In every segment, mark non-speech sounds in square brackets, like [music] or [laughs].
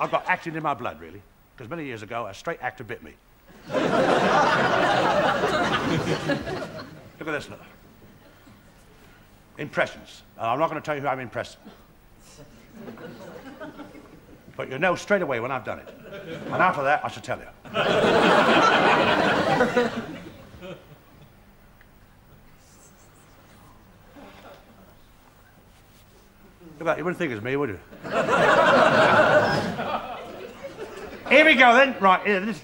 I've got acting in my blood, really. Because many years ago, a straight actor bit me. [laughs] look at this, look. Impressions. I'm not going to tell you who I'm impressing. But you'll know straight away when I've done it. And after that, I shall tell you. Look at that, you wouldn't think it's me, would you? We go then. Right, here, this,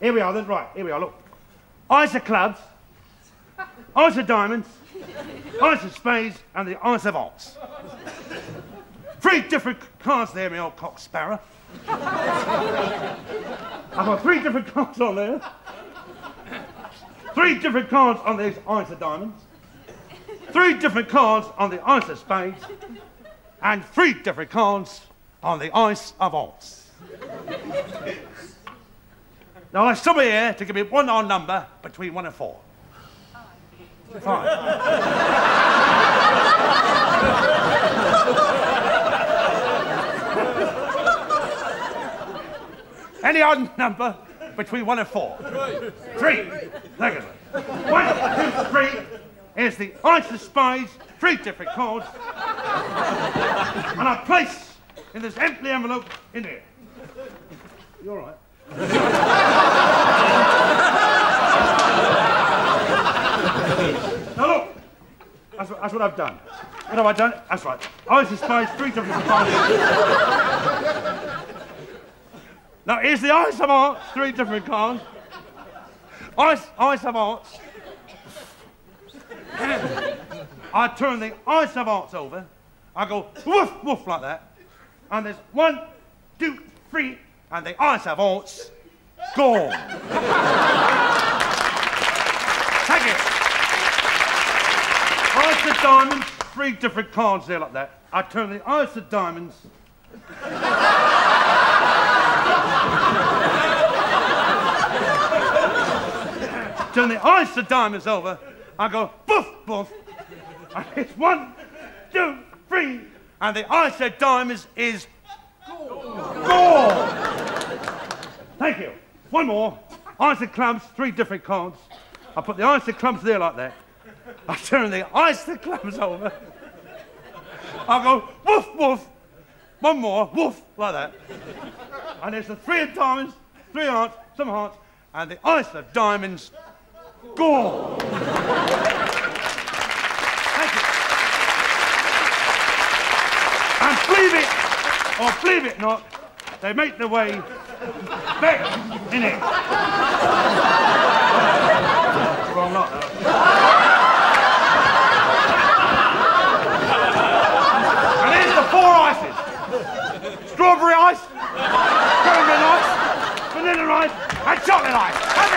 here we are then. Right, here we are, look. Ice of clubs, ice of diamonds, ice of spades, and the ice of hearts. Three different cards there, my old cock sparrow. I've got three different cards on there. Three different cards on these ice of diamonds. Three different cards on the ice of spades. And three different cards on the ice of hearts. [laughs] now, there's somebody here to give me one odd number between one and four. Five. [laughs] Any odd number between one and four. Three. Look at it. One, two, three. Here's the ice of spies, three different cards. and I place in this empty envelope in here. You all right? now look, that's what, that's what I've done. What have I done? That's right. Ice of spies, three different cards. Now, here's the ice of three different cards. Ice, ice of hearts. I turn the ice of hearts over. I go woof, woof like that. And there's one, two, three, and the ice hearts gone. Take it. Ice of diamonds, three different cards there like that. I turn the ice of diamonds. Turn the ice of diamonds over. I go boof, boof. And it's one, two, three. And the ice of diamonds is gone. Thank you. One more. Ice of clubs, three different cards. I put the ice of clubs there like that. I turn the ice of clubs over. I go woof, woof. One more, woof, like that. And there's the three of diamonds, three hearts, some hearts, and the ice of diamonds gone. Thank you. And believe it, or believe it not, they make their way Back in it. Wrong knot. and here's the four ices. Strawberry ice, caramel ice, vanilla ice, and chocolate ice.